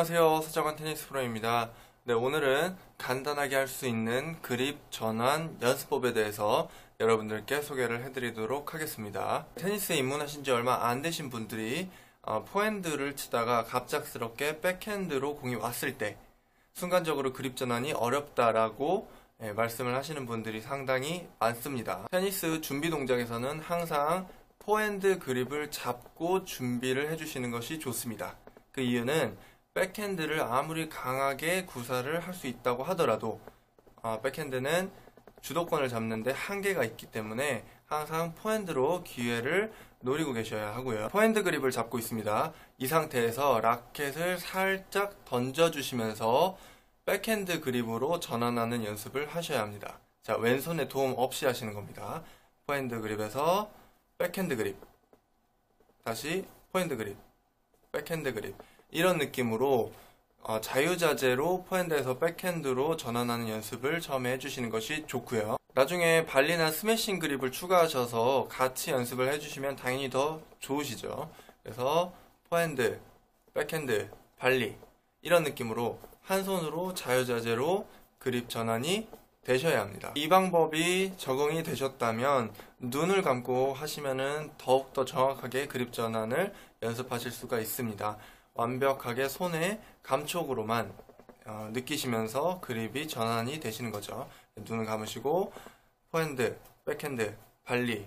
안녕하세요. 서정한 테니스 프로입니다. 네, 오늘은 간단하게 할 수 있는 그립 전환 연습법에 대해서 여러분들께 소개를 해드리도록 하겠습니다. 테니스에 입문하신 지 얼마 안 되신 분들이 어, 포핸드를 치다가 갑작스럽게 백핸드로 공이 왔을 때 순간적으로 그립 전환이 어렵다라고 예, 말씀을 하시는 분들이 상당히 많습니다. 테니스 준비 동작에서는 항상 포핸드 그립을 잡고 준비를 해주시는 것이 좋습니다. 그 이유는 백핸드를 아무리 강하게 구사를 할 수 있다고 하더라도 어, 백핸드는 주도권을 잡는데 한계가 있기 때문에 항상 포핸드로 기회를 노리고 계셔야 하고요. 포핸드 그립을 잡고 있습니다. 이 상태에서 라켓을 살짝 던져주시면서 백핸드 그립으로 전환하는 연습을 하셔야 합니다. 자, 왼손의 도움 없이 하시는 겁니다. 포핸드 그립에서 백핸드 그립. 다시 포핸드 그립. 백핸드 그립. 이런 느낌으로 어, 자유자재로 포핸드에서 백핸드로 전환하는 연습을 처음에 해주시는 것이 좋고요. 나중에 발리나 스매싱 그립을 추가하셔서 같이 연습을 해주시면 당연히 더 좋으시죠. 그래서 포핸드, 백핸드, 발리 이런 느낌으로 한 손으로 자유자재로 그립 전환이 되셔야 합니다. 이 방법이 적응이 되셨다면 눈을 감고 하시면은 더욱더 정확하게 그립 전환을 연습하실 수가 있습니다. 완벽하게 손의 감촉으로만 어, 느끼시면서 그립이 전환이 되시는 거죠. 눈을 감으시고 포핸드, 백핸드, 발리,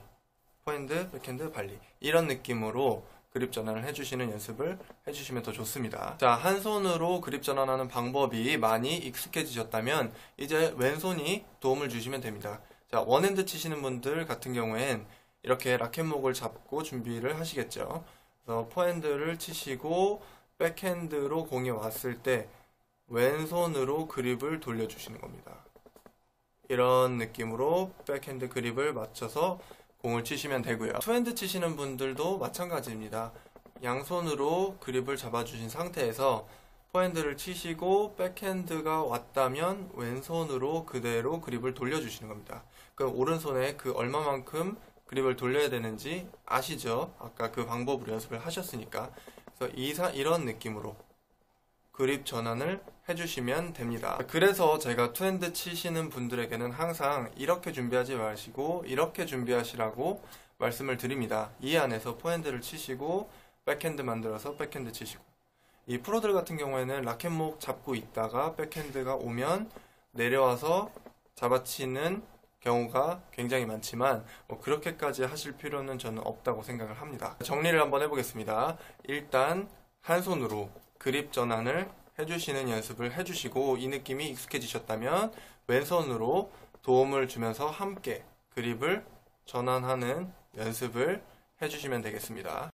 포핸드, 백핸드, 발리 이런 느낌으로 그립 전환을 해주시는 연습을 해주시면 더 좋습니다. 자, 한 손으로 그립 전환하는 방법이 많이 익숙해지셨다면 이제 왼손이 도움을 주시면 됩니다. 자, one-hand 치시는 분들 같은 경우엔 이렇게 라켓목을 잡고 준비를 하시겠죠. 그래서 포핸드를 치시고 백핸드로 공이 왔을 때 왼손으로 그립을 돌려주시는 겁니다. 이런 느낌으로 백핸드 그립을 맞춰서 공을 치시면 되고요. two-hand 치시는 분들도 마찬가지입니다. 양손으로 그립을 잡아주신 상태에서 포핸드를 치시고 백핸드가 왔다면 왼손으로 그대로 그립을 돌려주시는 겁니다. 그 오른손에 그 얼마만큼 그립을 돌려야 되는지 아시죠? 아까 그 방법으로 연습을 하셨으니까. 그래서 이사, 이런 느낌으로 그립 전환을 해주시면 됩니다. 그래서 제가 two-hand 치시는 분들에게는 항상 이렇게 준비하지 마시고 이렇게 준비하시라고 말씀을 드립니다. 이 안에서 포핸드를 치시고 백핸드 만들어서 백핸드 치시고 이 프로들 같은 경우에는 라켓목 잡고 있다가 백핸드가 오면 내려와서 잡아치는 경우가 굉장히 많지만 뭐 그렇게까지 하실 필요는 저는 없다고 생각을 합니다. 정리를 한번 해보겠습니다. 일단 한 손으로 그립 전환을 해주시는 연습을 해주시고 이 느낌이 익숙해지셨다면 왼손으로 도움을 주면서 함께 그립을 전환하는 연습을 해주시면 되겠습니다.